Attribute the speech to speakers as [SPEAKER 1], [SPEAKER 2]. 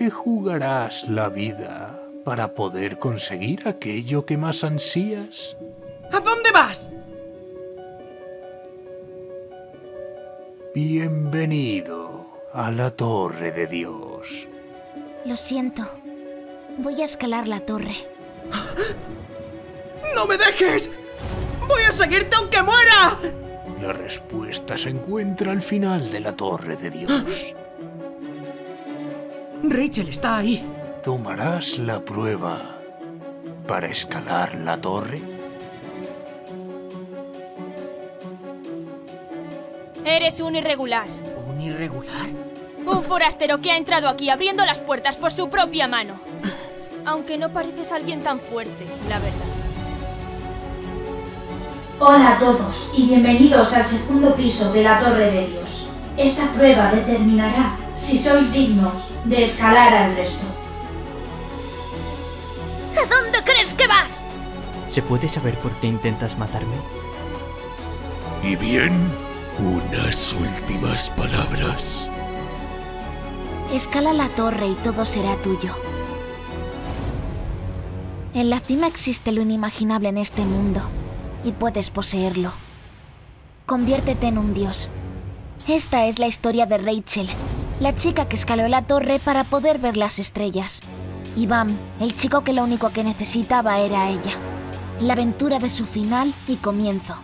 [SPEAKER 1] te jugarás la vida para poder conseguir aquello que más ansías.
[SPEAKER 2] ¿A dónde vas?
[SPEAKER 1] Bienvenido a la Torre de Dios.
[SPEAKER 3] Lo siento. Voy a escalar la torre.
[SPEAKER 2] ¡No me dejes! ¡Voy a seguirte aunque muera!
[SPEAKER 1] La respuesta se encuentra al final de la Torre de Dios.
[SPEAKER 2] Rachel está ahí.
[SPEAKER 1] ¿Tomarás la prueba para escalar la torre?
[SPEAKER 4] Eres un irregular.
[SPEAKER 2] ¿Un irregular?
[SPEAKER 4] Un forastero que ha entrado aquí abriendo las puertas por su propia mano. Aunque no pareces alguien tan fuerte, la verdad.
[SPEAKER 5] Hola a todos y bienvenidos al segundo piso de la Torre de Dios. Esta prueba determinará si sois dignos de escalar al resto.
[SPEAKER 4] ¿A dónde crees que vas?
[SPEAKER 6] ¿Se puede saber por qué intentas matarme?
[SPEAKER 7] Y bien, unas últimas palabras.
[SPEAKER 3] Escala la torre y todo será tuyo. En la cima existe lo inimaginable en este mundo y puedes poseerlo. Conviértete en un dios. Esta es la historia de Rachel, la chica que escaló la torre para poder ver las estrellas. Y Bam, el chico que lo único que necesitaba era ella. La aventura de su final y comienzo.